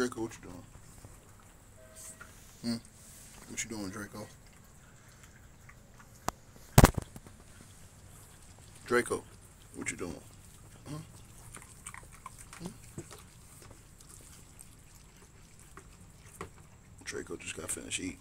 Draco, what you doing? Hmm? What you doing, Draco? Draco, what you doing? Hmm? Hmm? Draco just got finished eating.